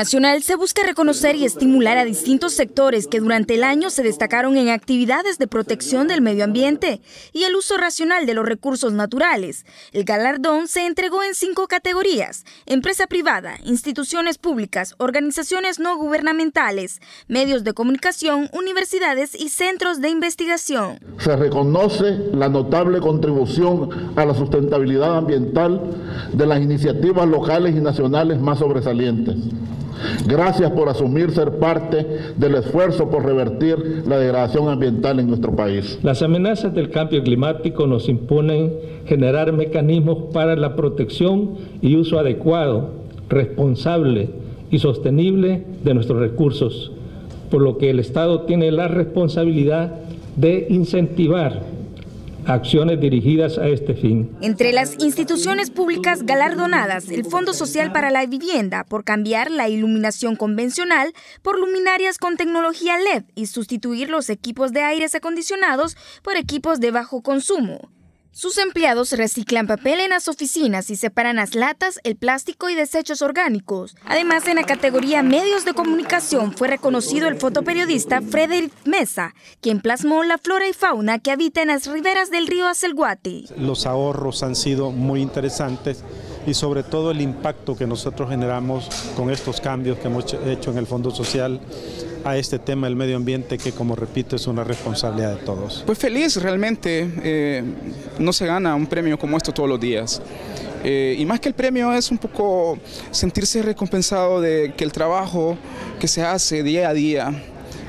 Nacional se busca reconocer y estimular a distintos sectores que durante el año se destacaron en actividades de protección del medio ambiente y el uso racional de los recursos naturales. El galardón se entregó en cinco categorías, empresa privada, instituciones públicas, organizaciones no gubernamentales, medios de comunicación, universidades y centros de investigación. Se reconoce la notable contribución a la sustentabilidad ambiental de las iniciativas locales y nacionales más sobresalientes. Gracias por asumir ser parte del esfuerzo por revertir la degradación ambiental en nuestro país. Las amenazas del cambio climático nos imponen generar mecanismos para la protección y uso adecuado, responsable y sostenible de nuestros recursos, por lo que el Estado tiene la responsabilidad de incentivar acciones dirigidas a este fin. Entre las instituciones públicas galardonadas, el Fondo Social para la Vivienda por cambiar la iluminación convencional por luminarias con tecnología LED y sustituir los equipos de aires acondicionados por equipos de bajo consumo. Sus empleados reciclan papel en las oficinas y separan las latas, el plástico y desechos orgánicos. Además, en la categoría Medios de Comunicación fue reconocido el fotoperiodista Frederick Mesa, quien plasmó la flora y fauna que habita en las riberas del río Acelguate. Los ahorros han sido muy interesantes y sobre todo el impacto que nosotros generamos con estos cambios que hemos hecho en el Fondo Social a este tema del medio ambiente que como repito es una responsabilidad de todos. Pues feliz realmente, eh, no se gana un premio como esto todos los días. Eh, y más que el premio es un poco sentirse recompensado de que el trabajo que se hace día a día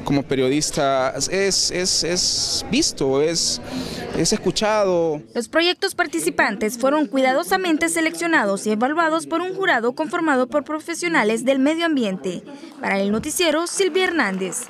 como periodista es, es, es visto, es, es escuchado. Los proyectos participantes fueron cuidadosamente seleccionados y evaluados por un jurado conformado por profesionales del medio ambiente. Para el noticiero, Silvia Hernández.